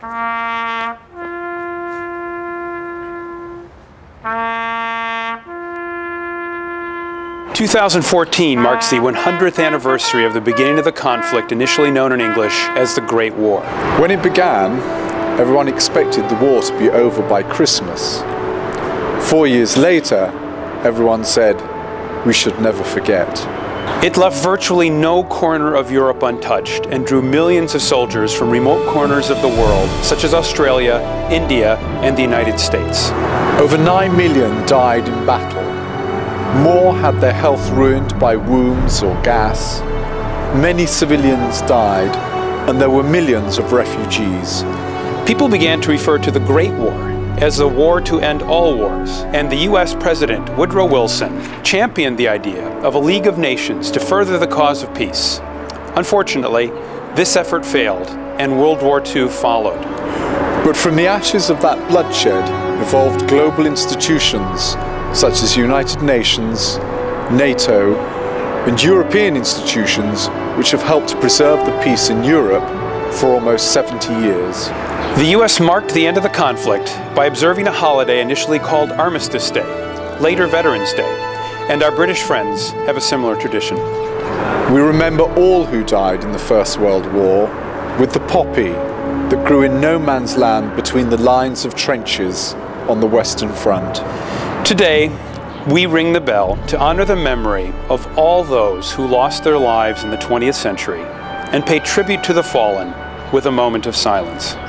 Two thousand fourteen marks the 100th anniversary of the beginning of the conflict initially known in English as the Great War. When it began, everyone expected the war to be over by Christmas. Four years later, everyone said, we should never forget. It left virtually no corner of Europe untouched and drew millions of soldiers from remote corners of the world, such as Australia, India, and the United States. Over 9 million died in battle. More had their health ruined by wounds or gas. Many civilians died, and there were millions of refugees. People began to refer to the Great War as the war to end all wars, and the U.S. President Woodrow Wilson championed the idea of a League of Nations to further the cause of peace. Unfortunately, this effort failed, and World War II followed. But from the ashes of that bloodshed evolved global institutions such as United Nations, NATO, and European institutions which have helped preserve the peace in Europe for almost 70 years. The U.S. marked the end of the conflict by observing a holiday initially called Armistice Day, later Veterans Day, and our British friends have a similar tradition. We remember all who died in the First World War with the poppy that grew in no man's land between the lines of trenches on the Western Front. Today, we ring the bell to honor the memory of all those who lost their lives in the 20th century and pay tribute to the fallen with a moment of silence.